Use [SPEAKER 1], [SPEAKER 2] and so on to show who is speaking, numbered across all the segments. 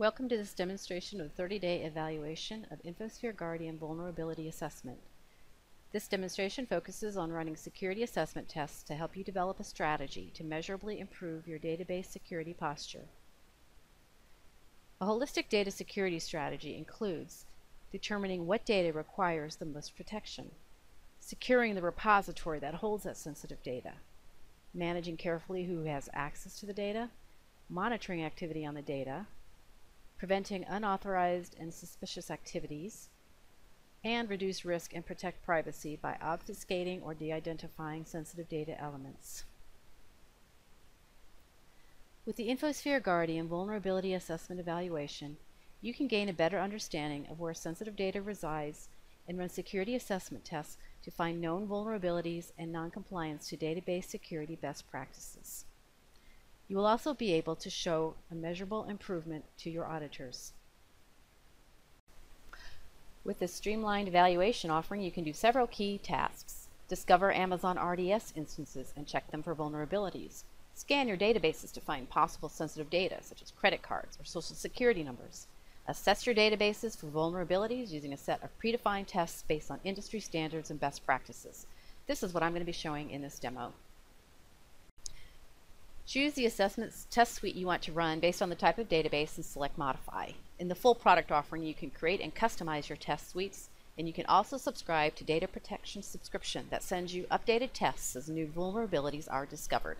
[SPEAKER 1] Welcome to this demonstration of 30-day evaluation of Infosphere Guardium Vulnerability Assessment. This demonstration focuses on running security assessment tests to help you develop a strategy to measurably improve your database security posture. A holistic data security strategy includes determining what data requires the most protection, securing the repository that holds that sensitive data, managing carefully who has access to the data, monitoring activity on the data, preventing unauthorized and suspicious activities, and reduce risk and protect privacy by obfuscating or de-identifying sensitive data elements. With the Infosphere Guardium Vulnerability Assessment Evaluation, you can gain a better understanding of where sensitive data resides and run security assessment tests to find known vulnerabilities and noncompliance to database security best practices. You will also be able to show a measurable improvement to your auditors. With this streamlined evaluation offering, you can do several key tasks. Discover Amazon RDS instances and check them for vulnerabilities. Scan your databases to find possible sensitive data, such as credit cards or social security numbers. Assess your databases for vulnerabilities using a set of predefined tests based on industry standards and best practices. This is what I'm going to be showing in this demo. Choose the assessment test suite you want to run based on the type of database and select Modify. In the full product offering, you can create and customize your test suites, and you can also subscribe to Data Protection subscription that sends you updated tests as new vulnerabilities are discovered.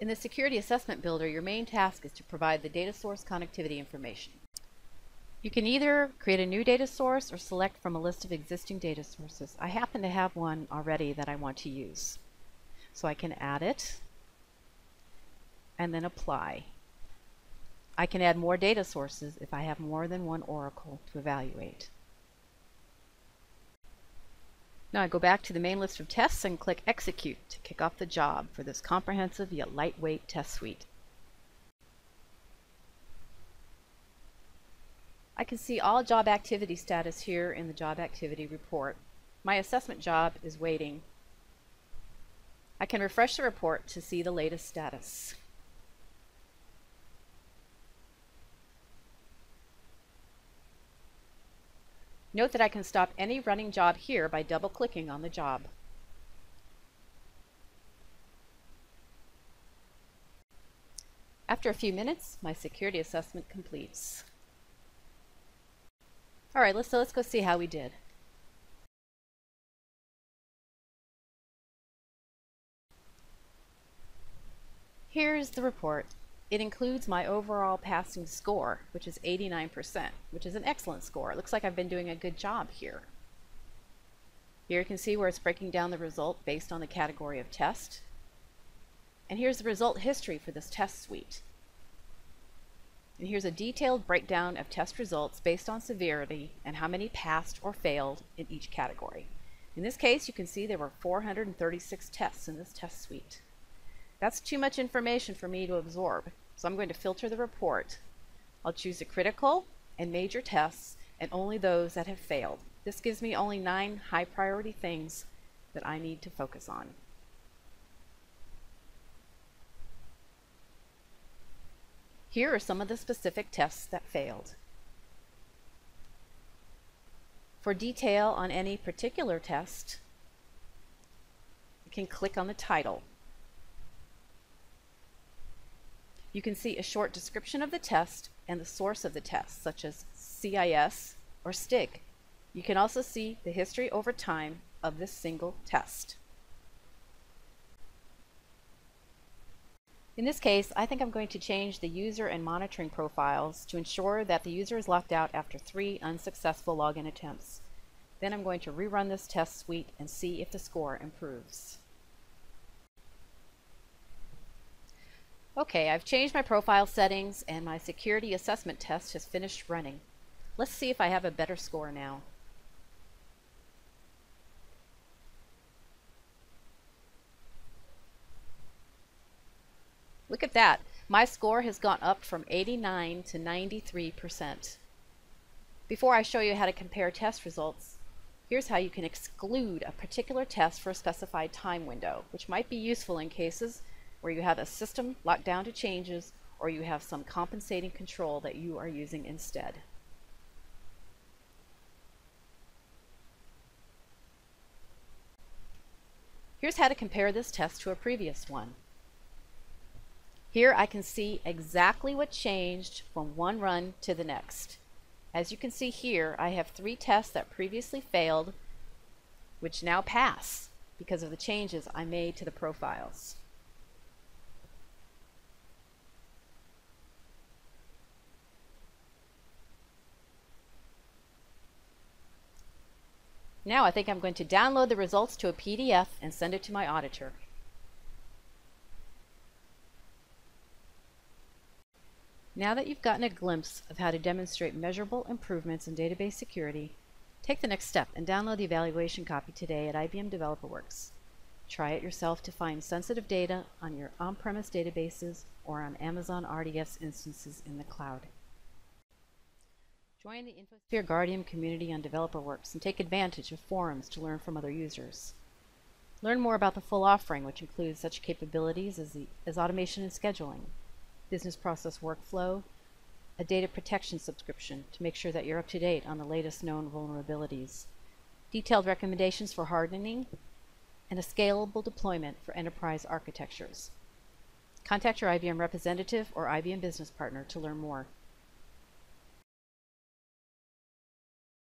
[SPEAKER 1] In the Security Assessment Builder, your main task is to provide the data source connectivity information. You can either create a new data source or select from a list of existing data sources. I happen to have one already that I want to use. So I can add it and then apply. I can add more data sources if I have more than one Oracle to evaluate. Now I go back to the main list of tests and click Execute to kick off the job for this comprehensive yet lightweight test suite. I can see all job activity status here in the job activity report. My assessment job is waiting I can refresh the report to see the latest status. Note that I can stop any running job here by double-clicking on the job. After a few minutes, my security assessment completes. All right, let's, so let's go see how we did. Here's the report. It includes my overall passing score, which is 89%, which is an excellent score. It looks like I've been doing a good job here. Here you can see where it's breaking down the result based on the category of test. And here's the result history for this test suite. And here's a detailed breakdown of test results based on severity and how many passed or failed in each category. In this case, you can see there were 436 tests in this test suite. That's too much information for me to absorb, so I'm going to filter the report. I'll choose the critical and major tests and only those that have failed. This gives me only nine high priority things that I need to focus on. Here are some of the specific tests that failed. For detail on any particular test, you can click on the title. You can see a short description of the test and the source of the test, such as CIS or STIG. You can also see the history over time of this single test. In this case, I think I'm going to change the user and monitoring profiles to ensure that the user is locked out after three unsuccessful login attempts. Then I'm going to rerun this test suite and see if the score improves. Okay, I've changed my profile settings and my security assessment test has finished running. Let's see if I have a better score now. Look at that. My score has gone up from 89 to 93%. Before I show you how to compare test results, here's how you can exclude a particular test for a specified time window, which might be useful in cases where you have a system locked down to changes or you have some compensating control that you are using instead. Here's how to compare this test to a previous one. Here I can see exactly what changed from one run to the next. As you can see here, I have three tests that previously failed, which now pass because of the changes I made to the profiles. Now I think I'm going to download the results to a PDF and send it to my auditor. Now that you've gotten a glimpse of how to demonstrate measurable improvements in database security, take the next step and download the evaluation copy today at IBM DeveloperWorks. Try it yourself to find sensitive data on your on-premise databases or on Amazon RDS instances in the cloud. Join the InfoSphere Guardium community on DeveloperWorks and take advantage of forums to learn from other users. Learn more about the full offering, which includes such capabilities as, the, as automation and scheduling, business process workflow, a data protection subscription to make sure that you're up to date on the latest known vulnerabilities, detailed recommendations for hardening, and a scalable deployment for enterprise architectures. Contact your IBM representative or IBM business partner to learn more.